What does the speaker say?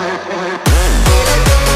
Oh,